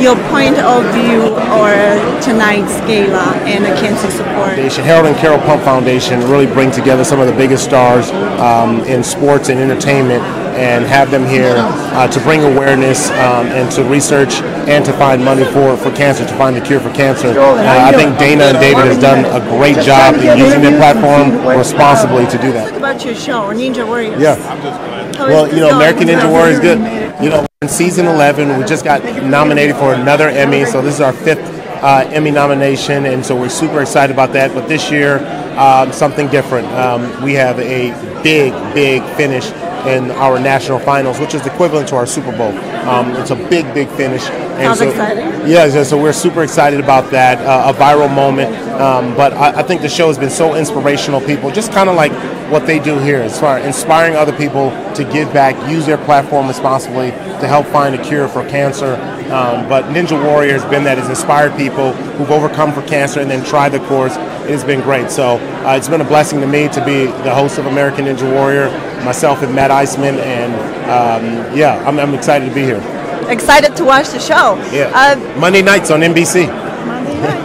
your point of view or tonight's gala and the cancer support? Foundation, Harold and Carole Pump Foundation, really bring together some of the biggest stars um, in sports and entertainment and have them here uh, to bring awareness um, and to research and to find money for, for cancer, to find the cure for cancer. Uh, I think Dana and David has done a great job in using their platform responsibly to do that. What about your show, Ninja Warriors? Yeah. How is Well, you know. American Ninja Warrior is good. You know, in season 11, we just got nominated for another Emmy, so this is our fifth uh, Emmy nomination, and so we're super excited about that. But this year, um, something different. Um, we have a big, big finish in our national finals, which is equivalent to our Super Bowl. Um, it's a big, big finish. And Sounds exciting. yeah, yeah, so we're super excited about that. Uh, a viral moment, um, but I, I think the show has been so inspirational. People just kind of like what they do here, as far inspiring other people to give back, use their platform responsibly to help find a cure for cancer. Um, but Ninja Warrior has been that has inspired people who've overcome for cancer and then tried the course. It has been great. So uh, it's been a blessing to me to be the host of American Ninja Warrior, myself and Matt Iseman, and um, yeah, I'm, I'm excited to be here. Excited to watch the show. Yeah, Uh, Monday nights on NBC. Monday night.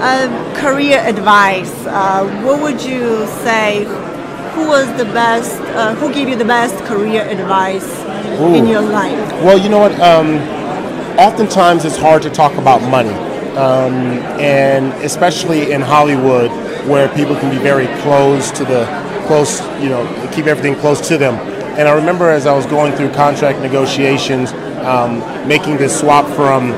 uh, career advice. Uh, what would you say? Who was the best? Uh, who gave you the best career advice in your life? Well, you know what? Um, oftentimes it's hard to talk about money, um, and especially in Hollywood, where people can be very close to the close, you know, keep everything close to them. And I remember as I was going through contract negotiations, um, making this swap from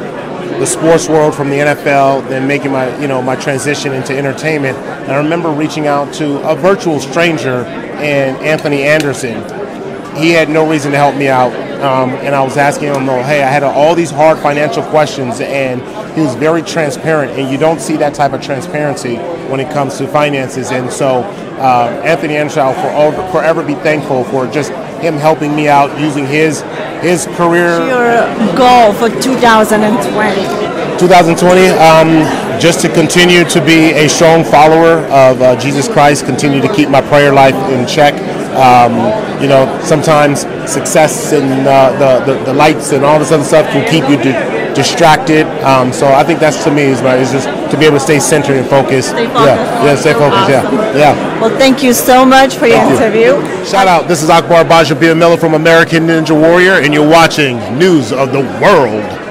the sports world from the NFL, then making my you know my transition into entertainment. And I remember reaching out to a virtual stranger and Anthony Anderson. He had no reason to help me out, um, and I was asking him, "No, hey, I had all these hard financial questions," and he was very transparent. And you don't see that type of transparency when it comes to finances. And so, uh, Anthony Anderson, I'll for- forever be thankful for just him helping me out using his his career Your goal for 2020. 2020, um, just to continue to be a strong follower of uh, Jesus Christ, continue to keep my prayer life in check. Um, you know, sometimes success and uh, the, the, the lights and all this other stuff can keep you distracted. Um, so I think that's to me is right. Is just to be able to stay centered and focused. Stay focused. Yeah, yeah, stay focused. Awesome. Yeah, yeah. Well, thank you so much for your Thank you. interview. Shout out. This is Akbar Gbajabiamila from American Ninja Warrior, and you're watching News of the World.